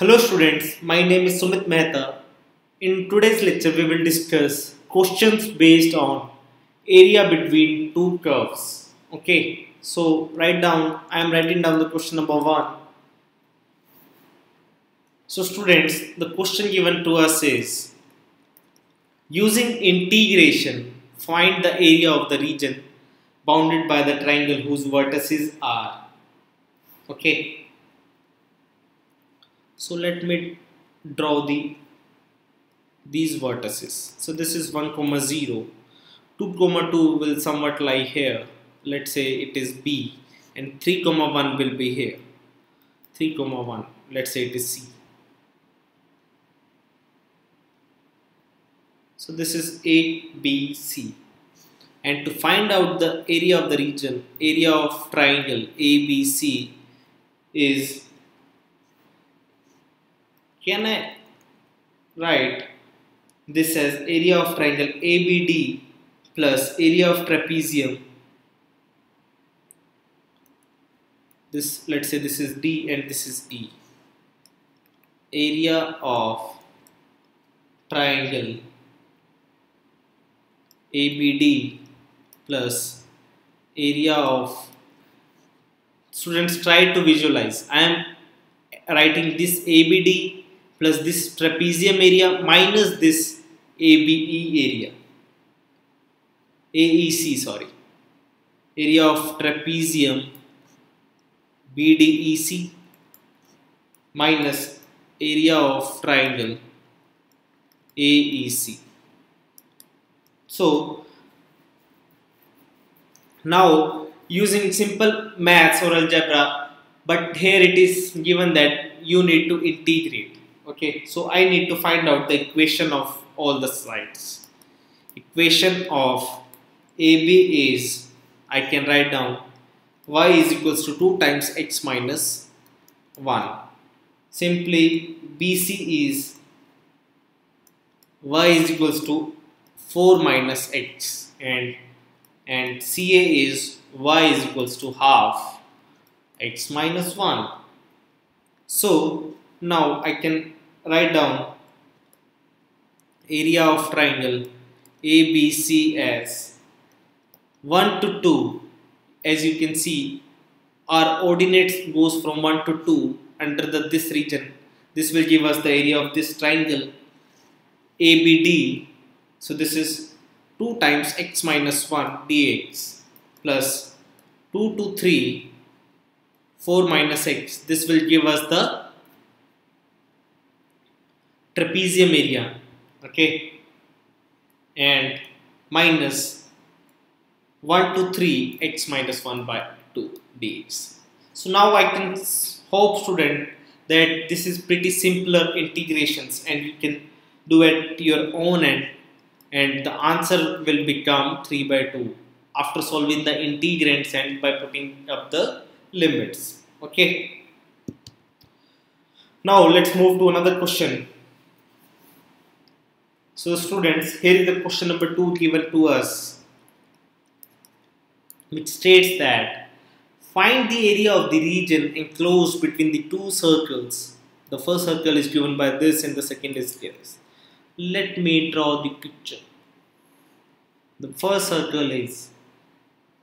Hello students, my name is Sumit Mehta. In today's lecture we will discuss questions based on area between two curves. Okay, so write down, I am writing down the question number 1. So students, the question given to us is using integration find the area of the region bounded by the triangle whose vertices are. Okay, so let me draw the these vertices. So this is 1 comma 0 2 comma 2 will somewhat lie here. Let's say it is b. And 3 comma 1 will be here. 3 comma 1 let's say it is c. So this is a b c. And to find out the area of the region area of triangle abc is can I write this as area of triangle ABD plus area of trapezium? This let's say this is D and this is E. Area of triangle ABD plus area of students try to visualize. I am writing this ABD plus this trapezium area minus this ABE area. AEC sorry. Area of trapezium BDEC minus area of triangle AEC so now using simple maths or algebra but here it is given that you need to integrate okay so I need to find out the equation of all the sides equation of AB is I can write down y is equals to 2 times x minus 1 simply BC is y is equals to 4 minus x. And and CA is y is equals to half x minus 1 so now I can write down. Area of triangle. ABC as. 1 to 2 as you can see our ordinates goes from 1 to 2 under the this region. This will give us the area of this triangle. ABD so this is 2 times x minus 1 dx plus 2 to 3 4 minus x. This will give us the trapezium area okay? And minus 1 to 3 x minus 1 by 2 dx. So now I can hope student that this is pretty simpler integrations and you can do it your own end. And the answer will become 3 by 2 after solving the integrands and by putting up the limits okay? Now let's move to another question so students, here is the question number 2 given to us which states that find the area of the region enclosed between the two circles. The first circle is given by this and the second is this. Let me draw the picture. The first circle is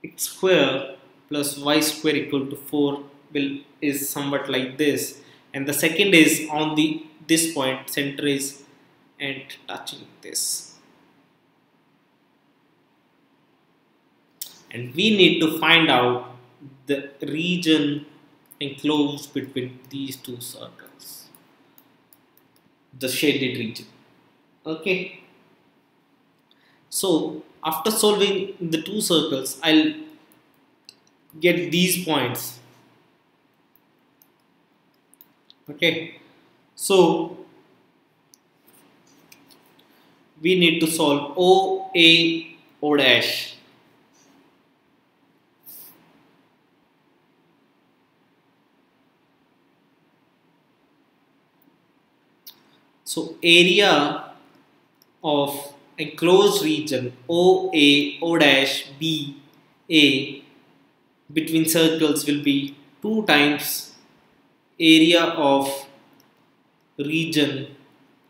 x square plus y square equal to 4 will is somewhat like this and the second is on the this point center is and touching this. And we need to find out the region enclosed between these two circles. The shaded region. Okay. So after solving the two circles I'll get these points. Okay. So we need to solve O, A, O dash. So area of enclosed region O, A, O dash, B, A between circles will be 2 times area of region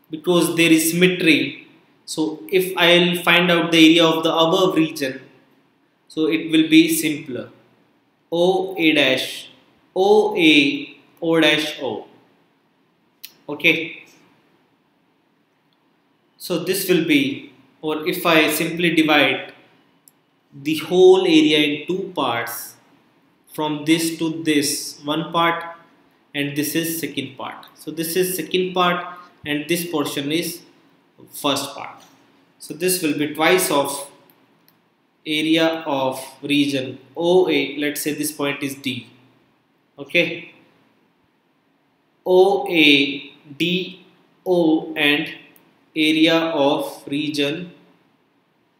because there is symmetry so if I'll find out the area of the above region so it will be simpler. O A dash O A O dash O. Okay? So this will be or if I simply divide the whole area in two parts from this to this one part and this is second part. So this is second part and this portion is first part. So this will be twice of area of region OA let's say this point is D. Okay? OA D O and area of region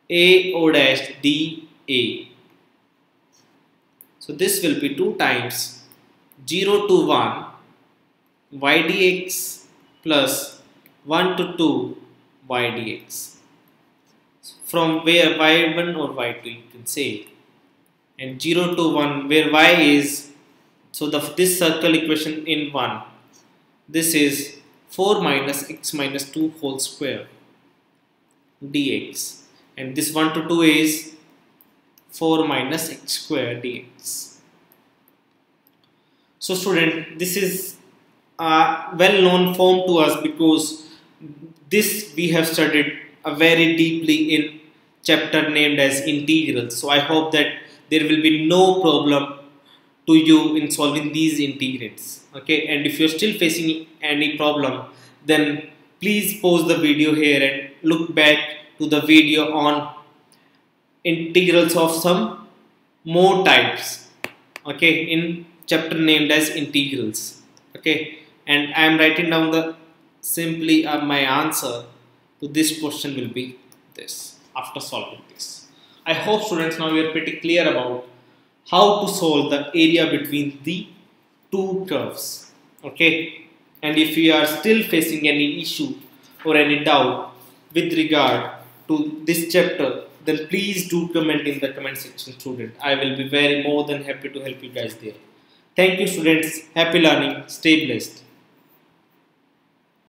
A O dash D A. So this will be 2 times 0 to 1 y dx plus 1 to 2 y dx from where y1 or y2 you can say. And 0 to 1 where y is so the this circle equation in 1 this is 4 minus x minus 2 whole square dx and this 1 to 2 is 4 minus x square dx so student this is a well known form to us because this we have studied uh, very deeply in chapter named as integrals. So I hope that there will be no problem to you in solving these integrals. Okay, and if you're still facing any problem, then please pause the video here and look back to the video on integrals of some more types. Okay, in chapter named as integrals. Okay, and I am writing down the simply uh, my answer to this question will be this after solving this. I hope students now we are pretty clear about how to solve the area between the two curves. Okay, and if you are still facing any issue or any doubt with regard to this chapter, then please do comment in the comment section student. I will be very more than happy to help you guys there. Thank you students. Happy learning. Stay blessed.